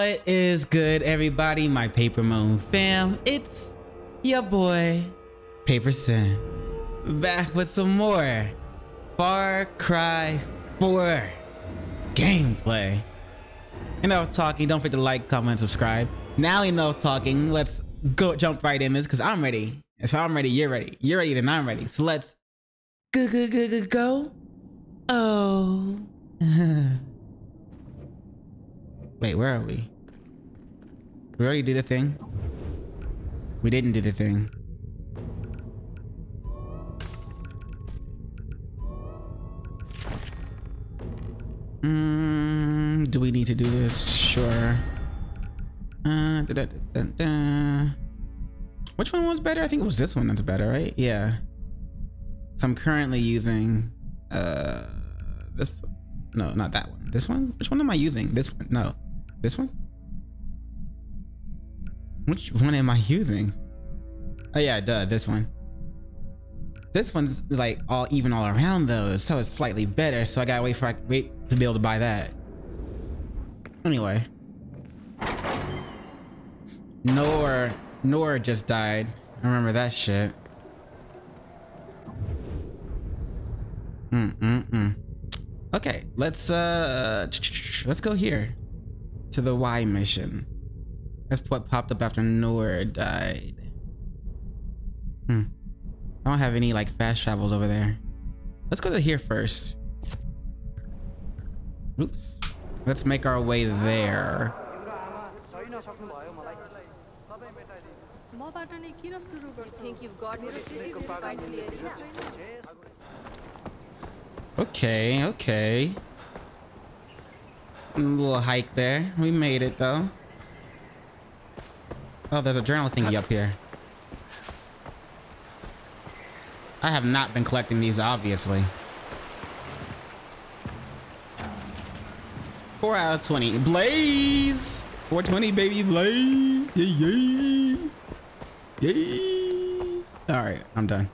What is good, everybody? My Paper Moon fam. It's your boy, Paper Sin. Back with some more Far Cry 4 gameplay. Enough talking. Don't forget to like, comment, subscribe. Now enough talking. Let's go jump right in this because I'm ready. If I'm ready, you're ready. You're ready, then I'm ready. So let's go, go, go, go, go. Oh. Wait, where are we? We already did the thing? We didn't do the thing. Mm, do we need to do this? Sure. Uh, da, da, da. Which one was better? I think it was this one that's better, right? Yeah. So I'm currently using uh this no, not that one. This one? Which one am I using? This one? No. This one? Which one am I using? Oh yeah, duh, this one. This one's like all even all around though, so it's slightly better. So I gotta wait for I wait to be able to buy that. Anyway, Noore Noore just died. I remember that shit. Mm mm mm. Okay, let's uh let's go here to the Y mission. That's what popped up after Noore died. Hmm. I don't have any like fast travels over there. Let's go to here first. Oops. Let's make our way there. think you've got me Okay, okay. A little hike there. We made it though. Oh, there's a journal thingy up here. I have not been collecting these, obviously. 4 out of 20. Blaze! 420, baby, Blaze! Yay, yay! Yeah! Alright, I'm done.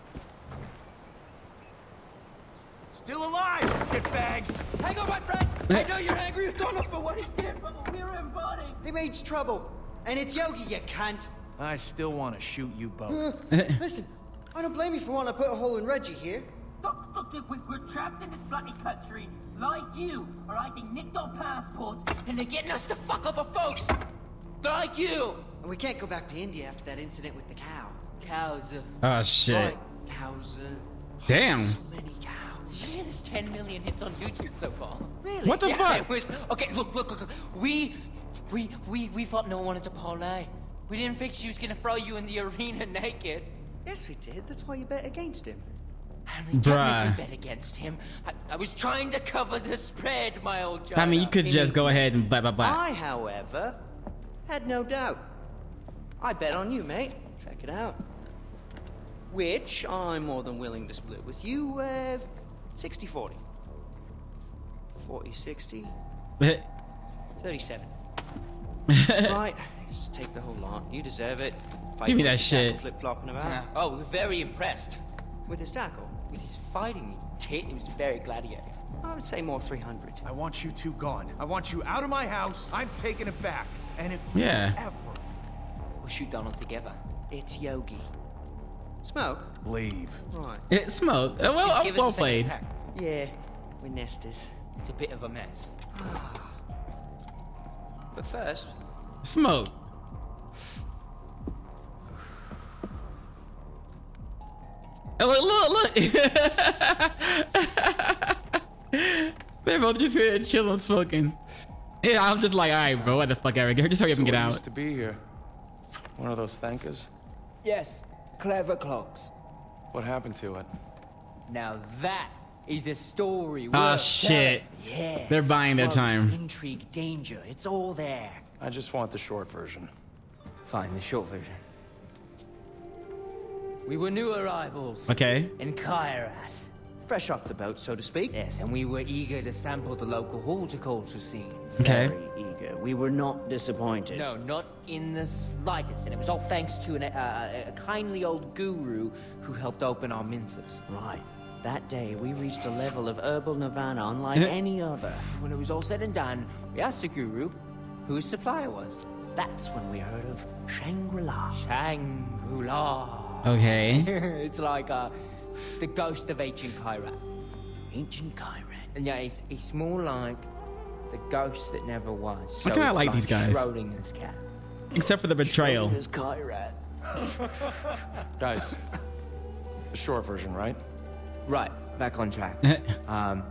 Still alive, get bags! Hang on, my friend! I know you're angry with Donald for what he did, but we're in body. He makes trouble, and it's Yogi, you cunt! I still want to shoot you both. Uh, listen, I don't blame you for wanting to put a hole in Reggie here. Look, look, look, we- we're trapped in this bloody country. Like you, are hiding nicked our passports, and they're getting us to fuck over folks! Like you! And we can't go back to India after that incident with the cow. Cows. uh, Oh, shit. Right, cows, uh, Damn. So many cows. Did you hear there's 10 million hits on YouTube so far? Really? What the yeah, fuck? It was, okay, look, look, look, look. We, we, we, we thought no one wanted to parlay. We didn't think she was gonna throw you in the arena naked. Yes, we did. That's why you bet against him. I only Bruh. bet against him. I, I was trying to cover the spread, my old Jonah. I mean, you could just go ahead and blah, blah, blah. I, however, had no doubt. I bet on you, mate. Check it out. Which I'm more than willing to split with you, uh, 60 40. 40 60, 37. right, just take the whole lot. You deserve it. Fight Give me that shit. Flip-flopping about. Yeah. Oh, we're very impressed With his tackle? with his fighting tit. It was very gladiator. I would say more 300. I want you two gone. I want you out of my house. I'm taking it back. And if Yeah. ever We'll shoot Donald together. It's Yogi. Smoke? leave, Right. It smoke. Just- well, just give well played. Yeah, we're nesters. It's a bit of a mess. But first, Smoke. Oh, look, look, look. They're both just here chilling, smoking. Yeah, I'm just like, all right, bro, what the fuck, Eric? Just hurry up and get out. used to be here. One of those thangkas. Yes, clever clocks. What happened to it? Now that is a story. Ah, worth shit. yeah. They're buying their time. Intrigue, danger, it's all there. I just want the short version. telling. Fine, the short version. We were new arrivals Okay. in Kyrat. Fresh off the boat, so to speak. Yes, and we were eager to sample the local horticulture scene. Okay. Very eager. We were not disappointed. No, not in the slightest. And it was all thanks to an, uh, a kindly old guru who helped open our minces. Right. That day, we reached a level of herbal nirvana unlike any other. When it was all said and done, we asked the guru, whose supplier was. That's when we heard of Shangri-La. Shangri-La. Okay. it's like uh, the ghost of ancient Kyrat. Ancient Kyrat. And yeah, it's, it's more like the ghost that never was. Why So can't I it's like these guys? Schrodinger's cat. Except for the betrayal. Kyrat. Guys, the short version, right? Right, back on track. um,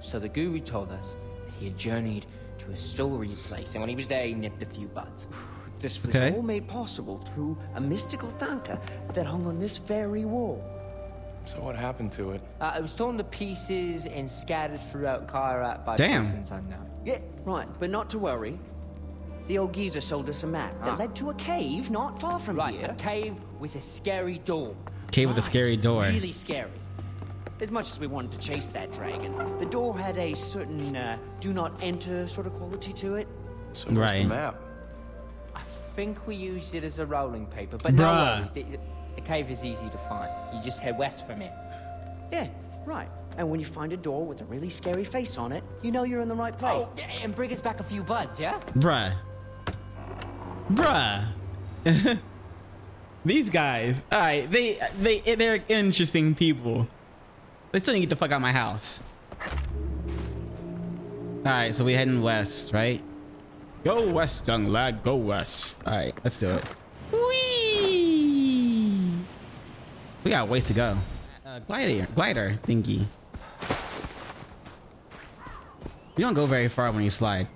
so the guru told us that he had journeyed to a storied place, and when he was there, he nipped a few buds. This was Okay. all made possible through a mystical thangka that hung on this very wall. So what happened to it? Uh, it was torn to pieces and scattered throughout Kyrat by Damn. persons unknown. Yeah, right, but not to worry. The old geezer sold us a map that Ah. led to a cave not far from Right, here. a cave with a scary door. Cave with a scary door. Really scary. As much as we wanted to chase that dragon, the door had a certain uh, do not enter sort of quality to it. So where's Right. the map? I think we used it as a rolling paper, but no Bruh. worries. The, the cave is easy to find. You just head west from it. Yeah, right. And when you find a door with a really scary face on it, you know you're in the right oh, place. Oh, and bring us back a few buds, yeah? Bruh. Bruh. These guys. Alright, they they they're interesting people. They still need to get the fuck out of my house. Alright, so we heading west, right? Go west, young lad, go west. Alright, let's do it. Whee! We got ways to go. Uh, glider, glider thingy. You don't go very far when you slide.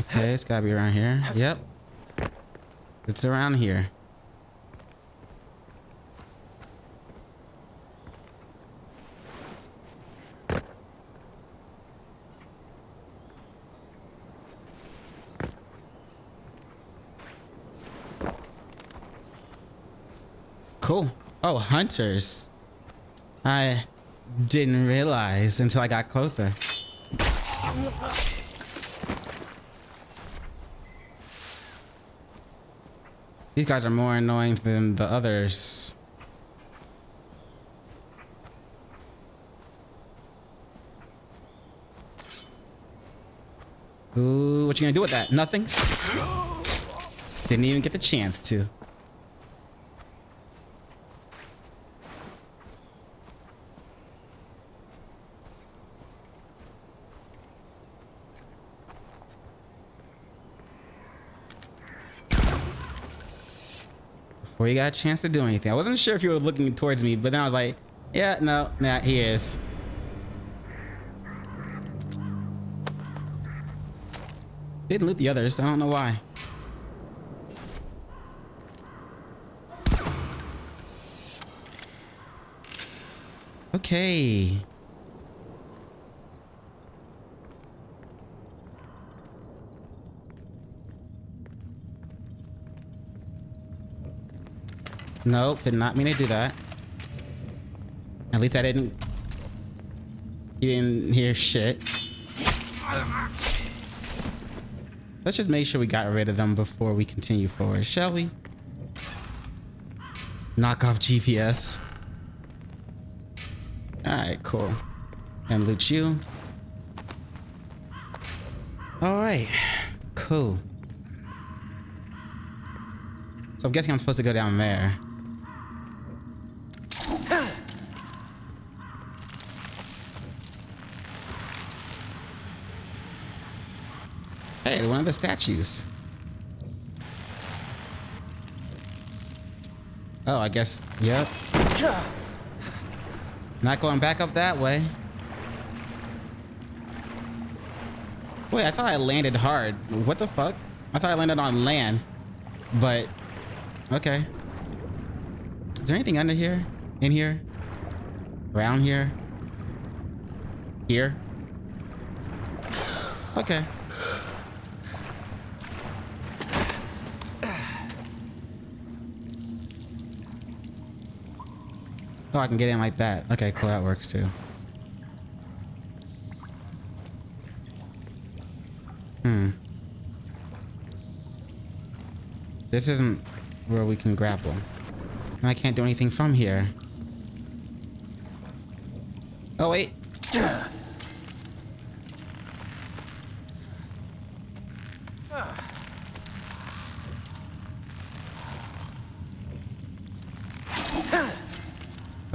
Okay, it's gotta be around here. Yep. It's around here. Cool. Oh, hunters. I didn't realize until I got closer. These guys are more annoying than the others. Ooh, what you gonna do with that? Nothing? Didn't even get the chance to. Before you got a chance to do anything. I wasn't sure if you were looking towards me, but then I was like, yeah, no, nah, he is. Didn't loot the others. I don't know why. Okay. Nope, did not mean to do that. At least I didn't. You didn't hear shit. Let's just make sure we got rid of them before we continue forward, shall we? Knock off GPS. Alright, cool. And loot you. Alright, cool. So I'm guessing I'm supposed to go down there. Hey, one of the statues. Oh, I guess, yep. Not going back up that way. Wait, I thought I landed hard. What the fuck? I thought I landed on land. But, okay. Is there anything under here? In here? Around here? Here? Okay. Oh, I can get in like that. Okay, cool. That works too. Hmm. This isn't where we can grapple. And I can't do anything from here. Oh, wait. Ah.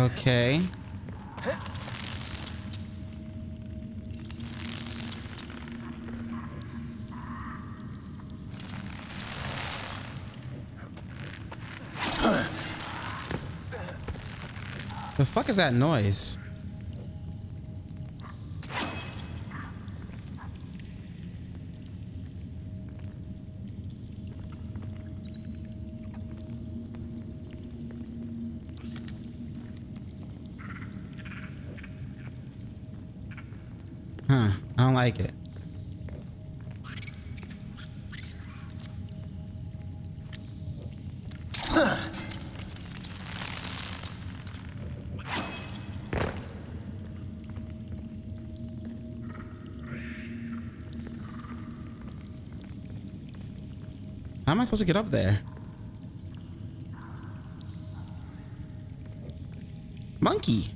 Okay. The fuck is that noise? Supposed to get up there? Monkey.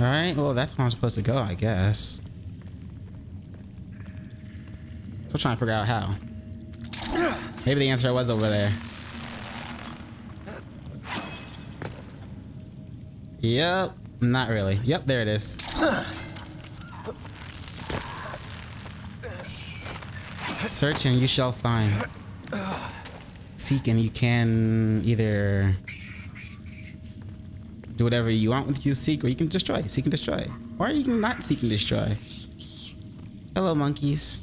All right, well, that's where I'm supposed to go, I guess. Still trying to figure out how. Maybe the answer was over there. Yep, not really. Yep, there it is. Search and you shall find. Seek and you can either do whatever you want with you seek, or you can destroy. Seek and destroy. Or you can not seek and destroy. Hello, monkeys.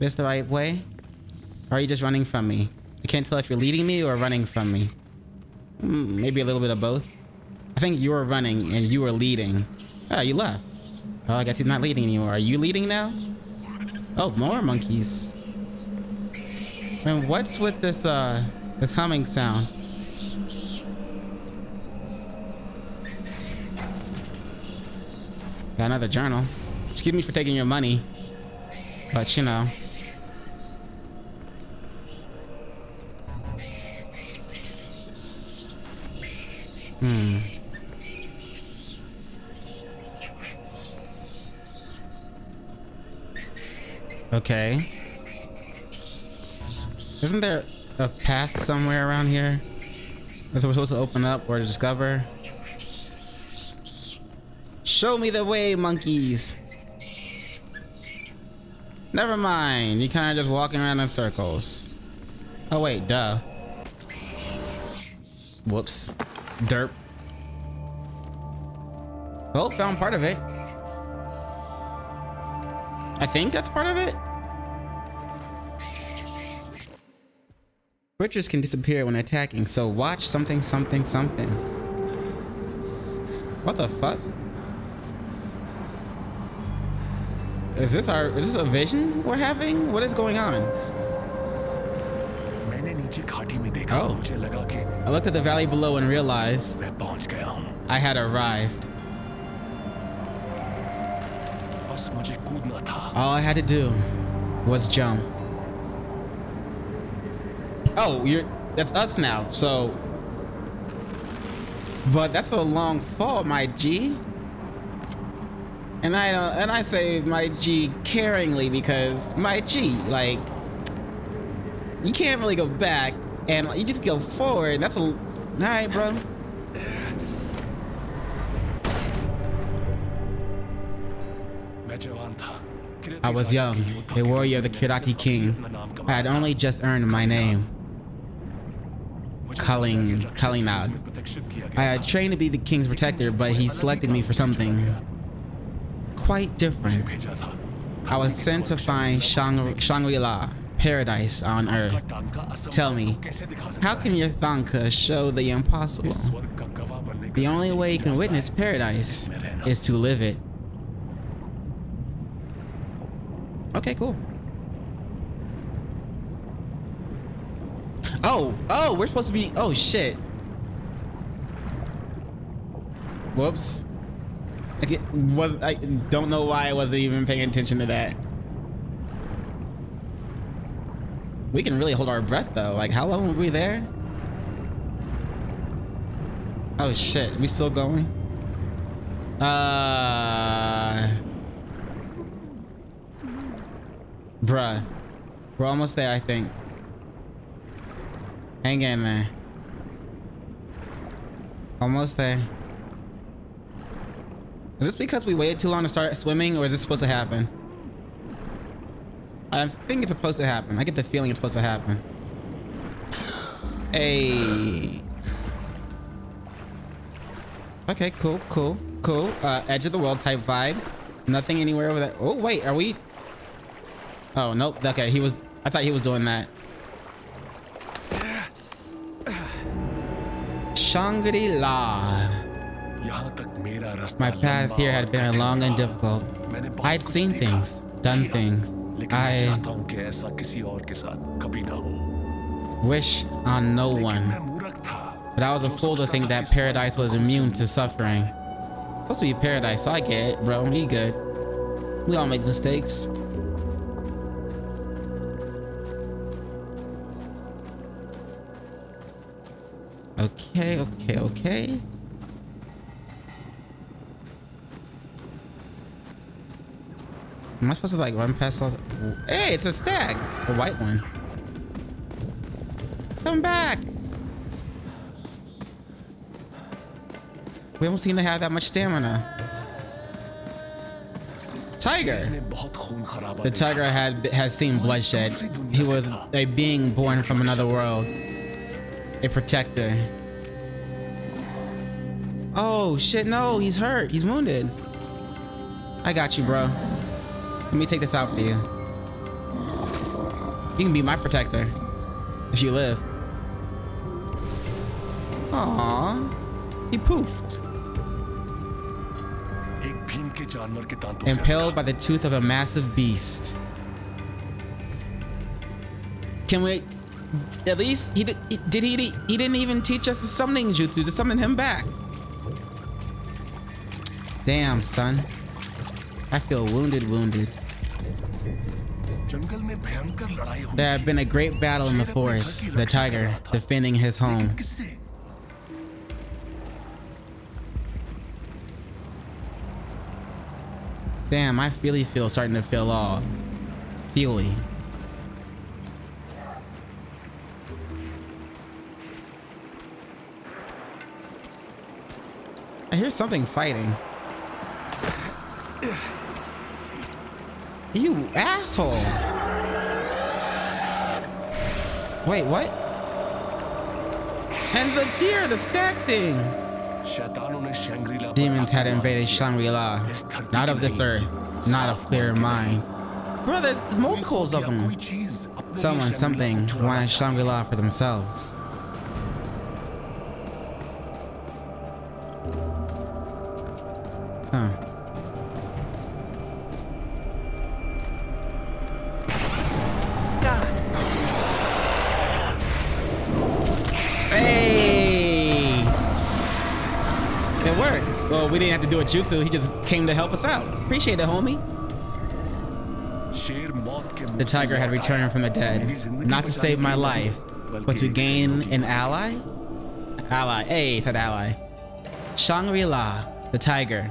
This the right way? Or are you just running from me? I can't tell if you're leading me or running from me. Mm, maybe a little bit of both. I think you're running and you are leading. Oh, you left. Oh, I guess he's not leading anymore. Are you leading now? Oh, more monkeys. And what's with this, uh, this humming sound? Got another journal. Excuse me for taking your money. But, you know. Hmm. Okay. Isn't there a path somewhere around here? That we're supposed to open up or discover? Show me the way, monkeys. Never mind. you're kind of just walking around in circles. Oh, wait. Duh. Whoops. Derp. Oh, found part of it. I think that's part of it. Richards can disappear when attacking, so watch something, something, something. What the fuck? Is this our, is this a vision we're having? What is going on? Oh. I looked at the valley below and realized I had arrived. All I had to do was jump. Oh, you're that's us now. So But that's a long fall, my G. And I uh, and I say my G caringly because my G, like you can't really go back and you just go forward. That's a all right, bro. I was young, a warrior of the Kyrati king. I had only just earned my name. Kaling, Kalinag. I had trained to be the king's protector, but he selected me for something quite different. I was sent to find Shangri-La, paradise on earth. Tell me, how can your Thangka show the impossible? The only way you can witness paradise is to live it. Okay, cool. Oh, oh, we're supposed to be. Oh shit. Whoops. I get- was I don't know why I wasn't even paying attention to that. We can really hold our breath though. Like, how long were we there? Oh shit, we still going? Uh Bruh. We're almost there, I think. Hang in there. Almost there. Is this because we waited too long to start swimming or is this supposed to happen? I think it's supposed to happen. I get the feeling it's supposed to happen. Hey. Okay, cool, cool, cool. Uh, edge of the world type vibe. Nothing anywhere over there. Oh, wait, are we? Oh, nope. Okay, he was, I thought he was doing that. Shangri-La. My path here had been long and difficult. I'd seen things, done things. I wish on no one. But I was a fool to think that paradise was immune to suffering. Supposed to be paradise, so I get it, bro. We good. We all make mistakes. Okay, okay, okay. Am I supposed to like run past all. Hey, it's a stag! A white one. Come back! We don't seem to have that much stamina. Tiger! The tiger had had seen bloodshed. He was a being born from another world. A protector. Oh shit, no, he's hurt. He's wounded. I got you, bro. Let me take this out for you. You can be my protector. If you live. Aww. He poofed. Impaled by the tooth of a massive beast. Can we at least he did did he he didn't even teach us the summoning jutsu to summon him back. Damn, son. I feel wounded, wounded. There had been a great battle in the forest, the tiger defending his home. Damn, my feely feel starting to feel all feely. Hear something fighting. You asshole. Wait, what? And the deer, the stag thing. Demons had invaded Shangri-La. Not of this earth, not of their mind. Bro, there's multiples of them. Someone, something, wanted Shangri-La for themselves. Well, we didn't have to do a jutsu. He just came to help us out. Appreciate it, homie. The tiger had returned from the dead, not to save my life, but to gain an ally? Ally. Hey, said ally. Shangri-La, the tiger.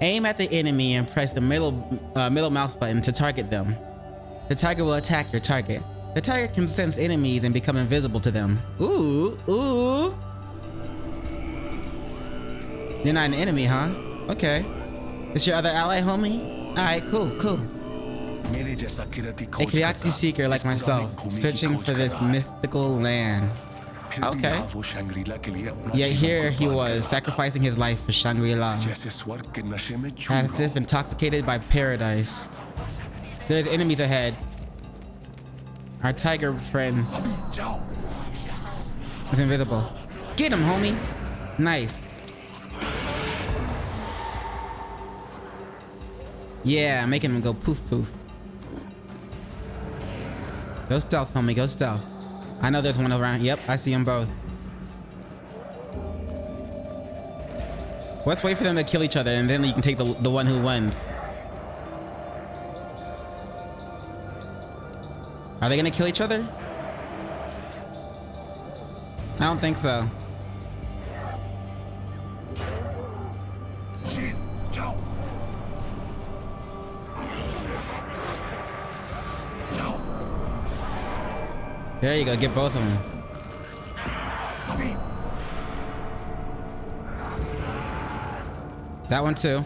Aim at the enemy and press the middle uh, middle mouse button to target them. The tiger will attack your target. The tiger can sense enemies and become invisible to them. Ooh, ooh. You're not an enemy, huh? Okay. It's your other ally, homie? Alright, cool, cool. A curiosity seeker like myself, searching for this mythical land. Okay. Yet here he was, sacrificing his life for Shangri-La. As if intoxicated by paradise. There's enemies ahead. Our tiger friend is invisible. Get him, homie. Nice. Yeah, I'm making him go poof poof. Go stealth, homie. Go stealth. I know there's one around. Yep, I see them both. Let's wait for them to kill each other, and then you can take the, the one who wins. Are they gonna kill each other? I don't think so. There you go, get both of them. Okay. That one too.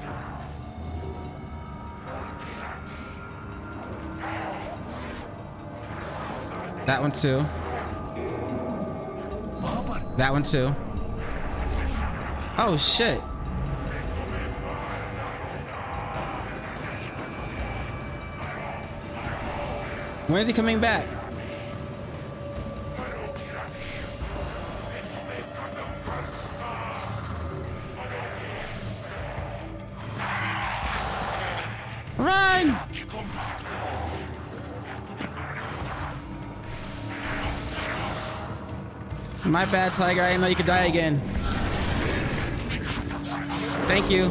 That one too. That one too. Oh shit. When is he coming back? My bad, Tiger. I didn't know you could die again. Thank you.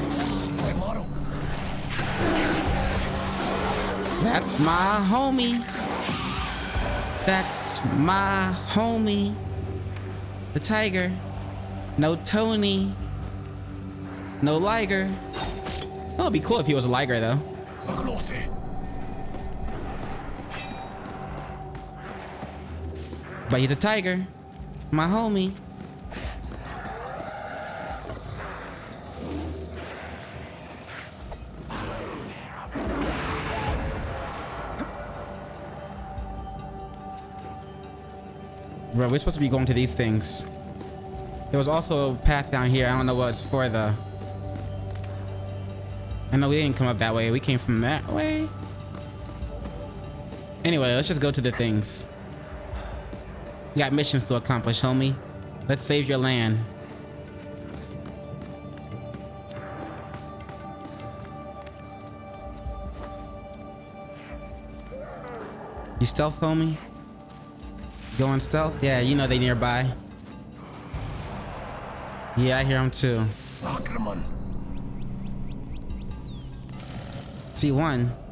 That's my homie. That's my homie. The tiger. No Tony. No Liger. That would be cool if he was a Liger, though. But he's a tiger. My homie. Bro, we're supposed to be going to these things. There was also a path down here. I don't know what it's for though. I know we didn't come up that way. We came from that way. Anyway, let's just go to the things. You got missions to accomplish, homie. Let's save your land. You stealth, homie? Going stealth? Yeah, you know they nearby. Yeah, I hear them too. See C1.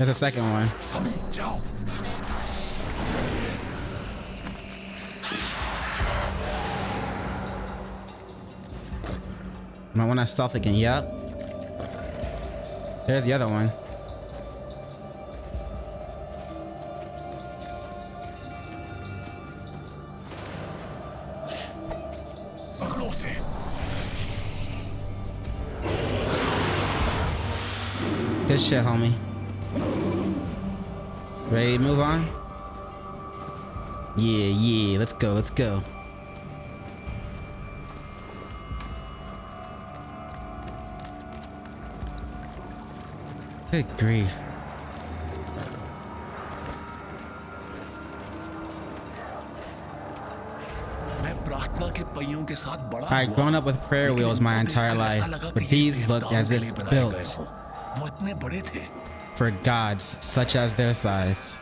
That's the second one. Might want to stealth again. Yep. There's the other one. This shit, homie. Ready to move on? Yeah, yeah, let's go, let's go. Good grief. I grown up with prayer wheels my entire life, but these looked as if built for gods such as their size.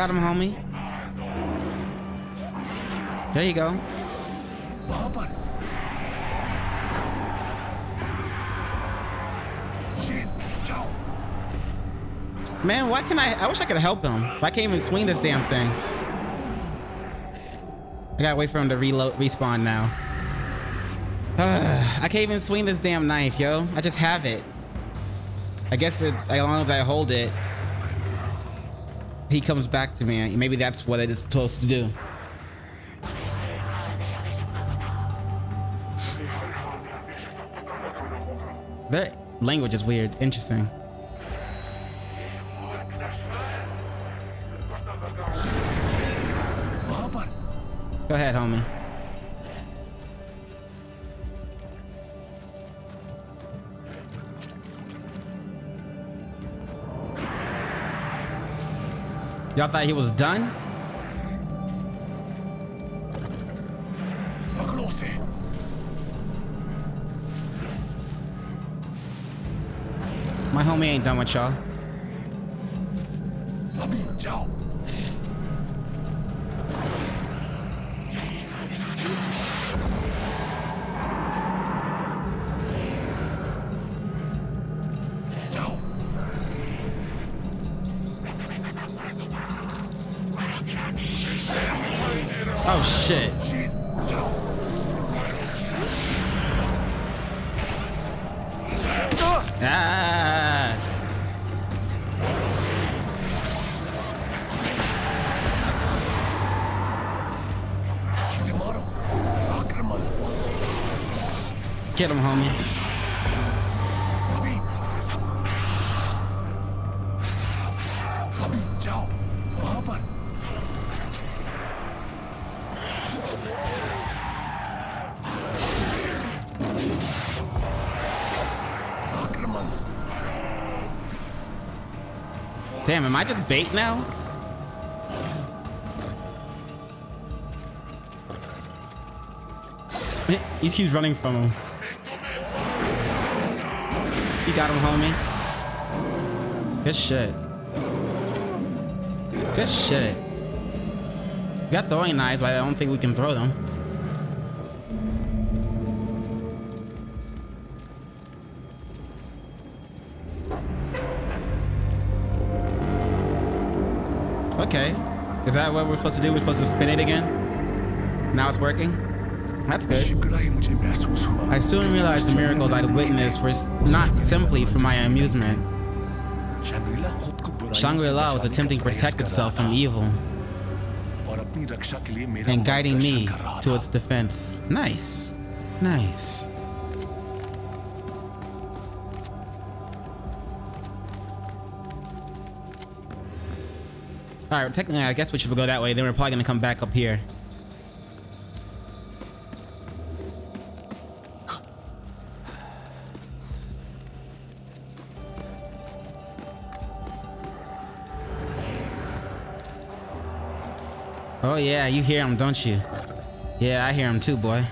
got him, homie. There you go. Man, why can I? I wish I could help him. I can't even swing this damn thing. I gotta wait for him to reload, respawn now. I can't even swing this damn knife, yo. I just have it. I guess it, as long as I hold it, he comes back to me. Maybe that's what it is supposed to do. that language is weird. Interesting. Go ahead, homie. Y'all thought he was done? My homie ain't done with y'all. Oh shit. Ah. Get him, homie. Am I just bait now? He keeps running from him. You got him, homie. Good shit. Good shit. We got throwing knives, but I don't think we can throw them. Okay. Is that what we're supposed to do? We're supposed to spin it again? Now it's working? That's good. I soon realized the miracles I'd witnessed were not simply for my amusement. Shangri-La was attempting to protect itself from evil and guiding me to its defense. Nice. Nice. Alright, technically I guess we should go that way, then we're probably gonna come back up here. Oh yeah, you hear him, don't you? Yeah, I hear him too, boy.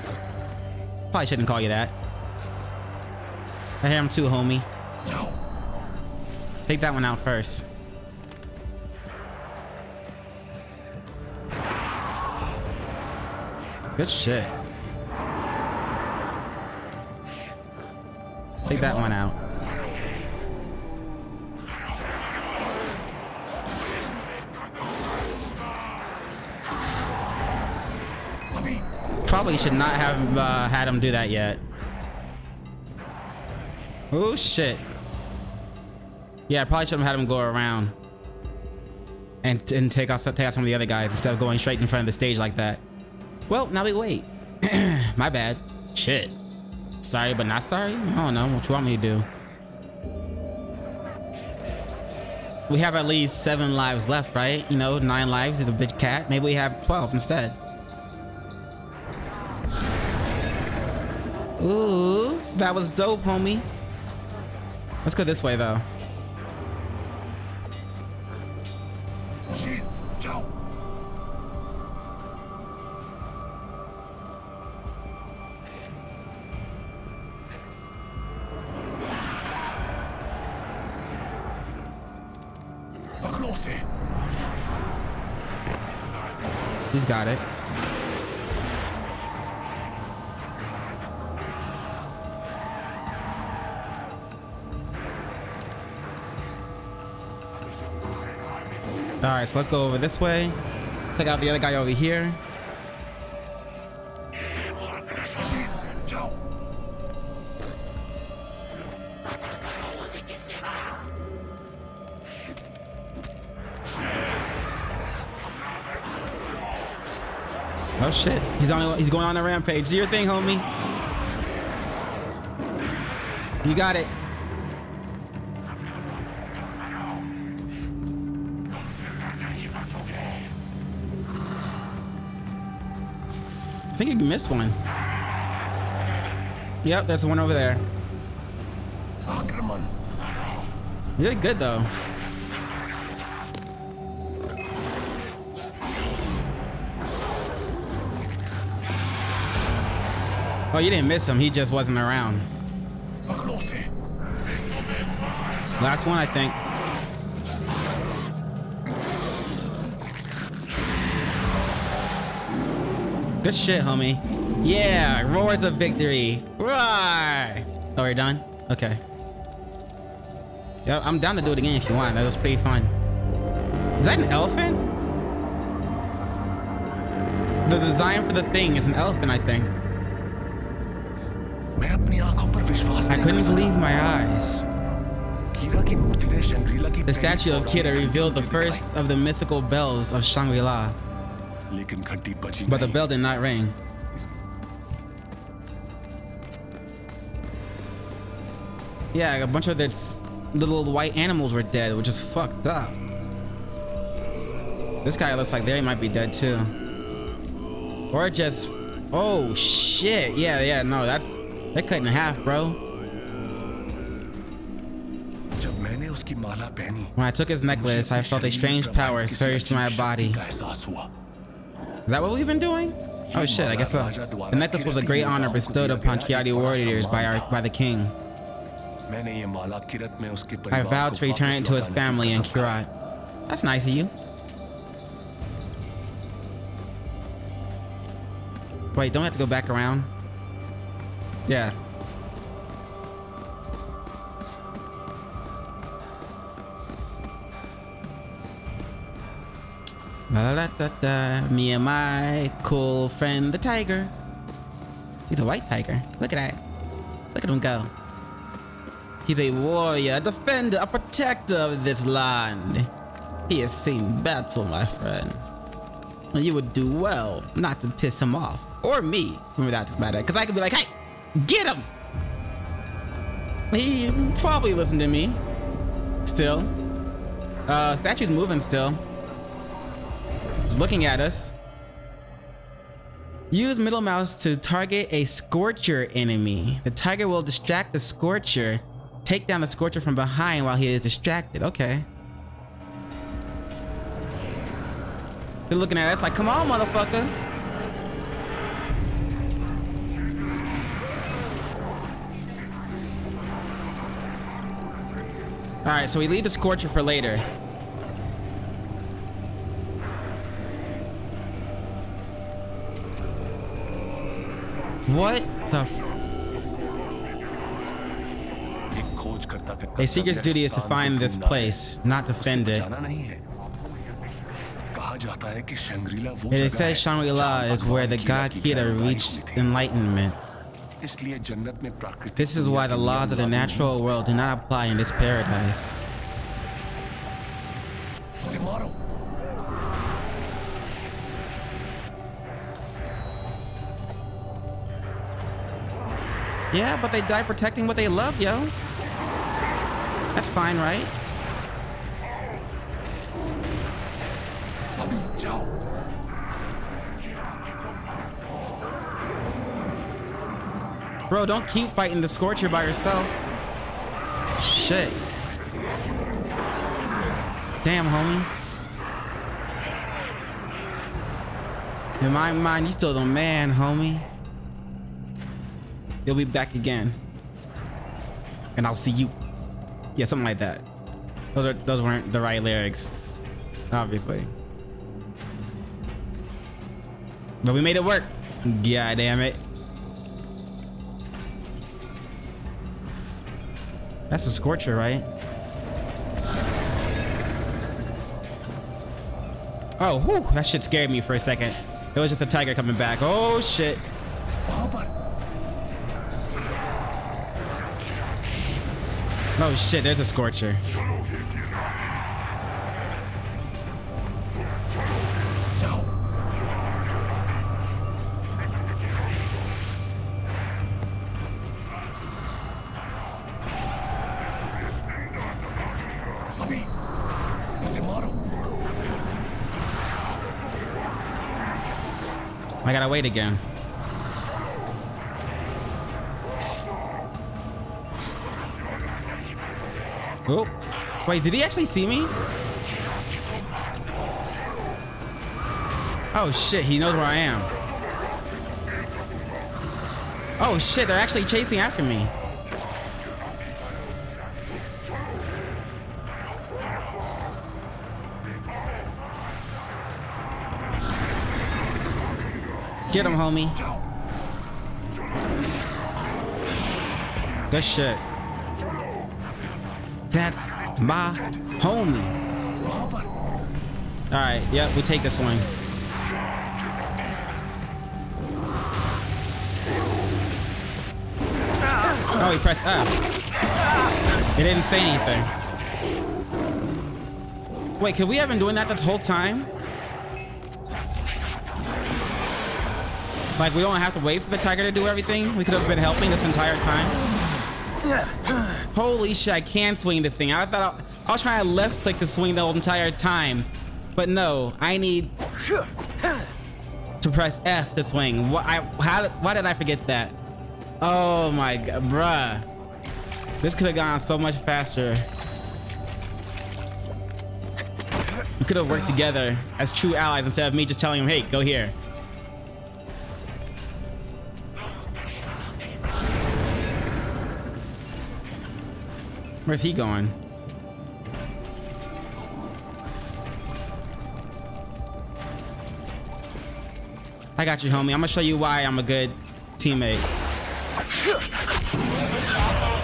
Probably shouldn't call you that. I hear him too, homie. Take that one out first. Good shit. Take that one out. Probably should not have uh, had him do that yet. Oh shit. Yeah, I probably shouldn't have had him go around and and take out take out some of the other guys instead of going straight in front of the stage like that. Well, now we wait. My bad. Shit. Sorry, but not sorry? I don't know. What you want me to do? We have at least seven lives left, right? You know, nine lives is a big cat. Maybe we have 12 instead. Ooh, that was dope, homie. Let's go this way, though. Got it. All right, so let's go over this way. Take out the other guy over here. Oh shit, he's on. He's going on a rampage. Do your thing, homie. You got it. I think you missed one. Yep, there's one over there. You did good though. Oh, you didn't miss him. He just wasn't around. Last one, I think. Good shit, homie. Yeah, roars of victory. Roar! Oh, we're done? Okay. Yeah, I'm down to do it again if you want. That was pretty fun. Is that an elephant? The design for the thing is an elephant, I think. मैं अपनी आंखों पर विश्वास I नहीं couldn't कर believe सकता। my eyes. कीरा की मूर्ति ने शंग्रीला की The पहली statue of पौराणिक Kira revealed the मूर्ति दिखाई। first of the mythical bells of Shangri-La, लेकिन घंटी बजी but the नहीं। bell did not ring. Yeah, a bunch of its little white animals were dead, which is fucked up. This guy looks like they might be dead too. Or just, oh shit. Yeah, yeah, no, that's, They're cutting in half, bro. When I took his necklace, I felt a strange power surge through my body. Is that what we've been doing? Oh shit, I guess uh, so. The necklace was a great honor bestowed upon Kyrati warriors by, our, by the king. I vowed to return it to his family in Kyrat. That's nice of you. Wait, don't we have to go back around? Yeah. La la. Me and my cool friend, the tiger. He's a white tiger. Look at that. Look at him go. He's a warrior, a defender, a protector of this land. He has seen battle, my friend. And you would do well not to piss him off. Or me, for that matter. Because I could be like, hey, get him! He probably listened to me. Still. Uh, statue's moving still. He's looking at us. Use middle mouse to target a Scorcher enemy. The tiger will distract the Scorcher. Take down the Scorcher from behind while he is distracted. Okay. They're looking at us like, come on, motherfucker. Alright, so we leave the Scorcher for later. What the... A seeker's duty is to find this place, not defend it. It says Shangri-La is where the God Kira reached enlightenment. This is why the laws of the natural world do not apply in this paradise. Yeah, but they die protecting what they love, yo. That's fine, right? Bro, don't keep fighting the Scorcher by yourself. Shit. Damn, homie. In my mind, you still the man, homie. You'll be back again. And I'll see you. Yeah, something like that. Those are those weren't the right lyrics. Obviously. But we made it work. God damn it. That's a Scorcher, right? Oh, whew, that shit scared me for a second. It was just a tiger coming back. Oh, shit. Oh, shit, there's a Scorcher. Wait again. Oh, wait, did he actually see me? Oh shit, he knows where I am. Oh shit, they're actually chasing after me. Homie. Good shit. That's my homie. All right, yep, we take this one. Oh, he pressed F. It didn't say anything. Wait, could we have been doing that this whole time? Like, we don't have to wait for the tiger to do everything? We could have been helping this entire time? Holy shit, I can swing this thing. I thought I, I was trying to left click to swing the whole entire time. But no, I need to press F to swing. What, I, how, why did I forget that? Oh my god, bruh. This could have gone so much faster. We could have worked together as true allies instead of me just telling him, hey, go here. Where's he going? I got you, homie. I'm gonna show you why I'm a good teammate.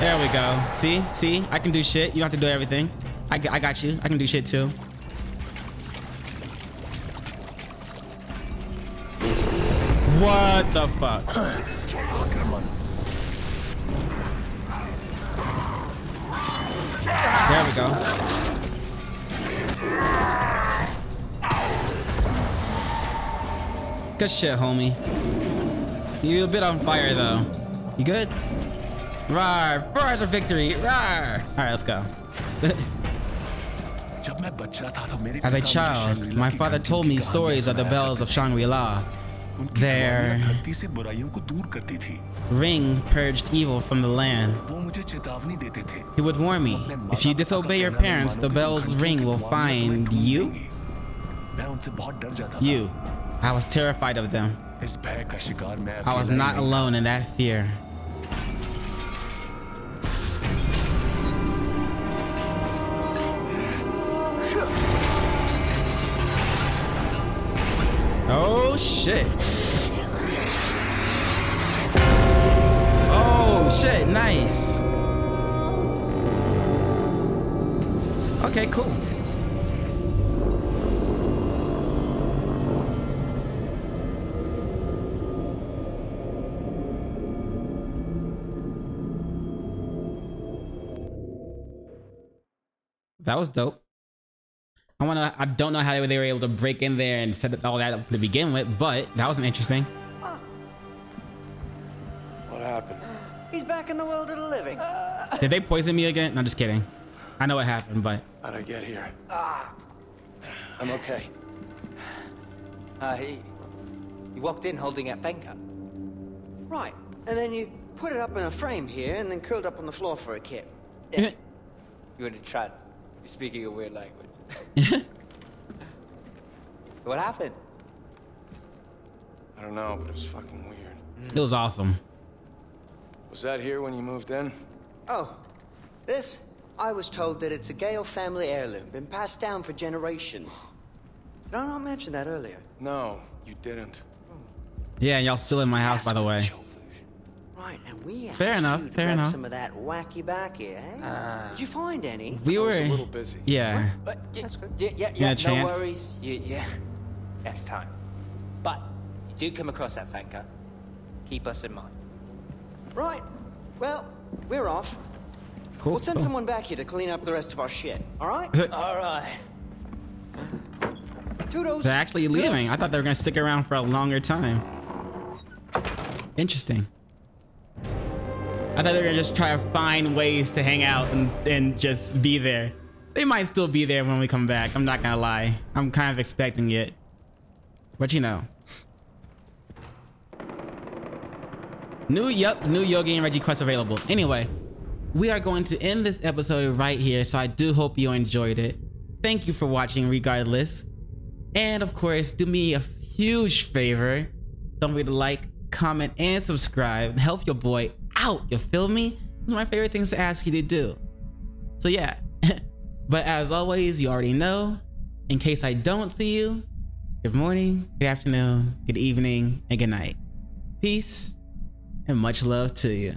There we go. See? See? I can do shit. You don't have to do everything. I, I got you. I can do shit too. What the fuck? There we go. Good shit, homie. You a bit on fire though. You good? Rar! Rise of victory! Rar! Alright, let's go. As a child, my father told me stories of the bells of Shangri-La. Their ring purged evil from the land. He would warn me, if you disobey your parents, the bell's ring will find you. You. I was terrified of them. I was not alone in that fear. Shit. Oh shit, nice. Okay, cool. That was dope. I wanna. I don't know how they were able to break in there and set all that up to begin with, but that was interesting. What happened? He's back in the world of the living. Did they poison me again? No, I'm just kidding. I know what happened, but How'd I get here? I'm okay. Uh, he, he walked in holding that thangka. Right, and then you put it up in a frame here and then curled up on the floor for a kip. Yeah. you want to try? You're speaking a weird language. what happened? I don't know, but it was fucking weird. it was awesome. Was that here when you moved in? Oh, this? I was told that it's a Ghale family heirloom, been passed down for generations. Did I not mention that earlier? No, you didn't. Yeah, y'all still in my house, by the way. Right, and we asked Fair enough, you to fair enough. some of that wacky backy, eh? Did you find any? We were. a little busy. Yeah. But yeah, That's good. yeah, yeah, Yeah, yeah no chance. worries. Yeah, yeah. Next time. But you do come across that thangka. Keep us in mind. Right. Well, we're off. Cool. We'll send cool. someone back here to clean up the rest of our shit. All right? All right. Toodles. They're actually leaving. I thought they were gonna stick around for a longer time. Interesting. I thought they were gonna just try to find ways to hang out and, and just be there. They might still be there when we come back. I'm not gonna lie. I'm kind of expecting it. But you know. New yep, new Yogi and Reggie quest available. Anyway, we are going to end this episode right here. So I do hope you enjoyed it. Thank you for watching regardless. And of course, do me a huge favor. Don't forget to like, comment, and subscribe. Help your boy out. You feel me? It's my favorite things to ask you to do. So yeah. but as always, you already know. In case I don't see you, good morning, good afternoon, good evening, and good night. Peace and much love to you.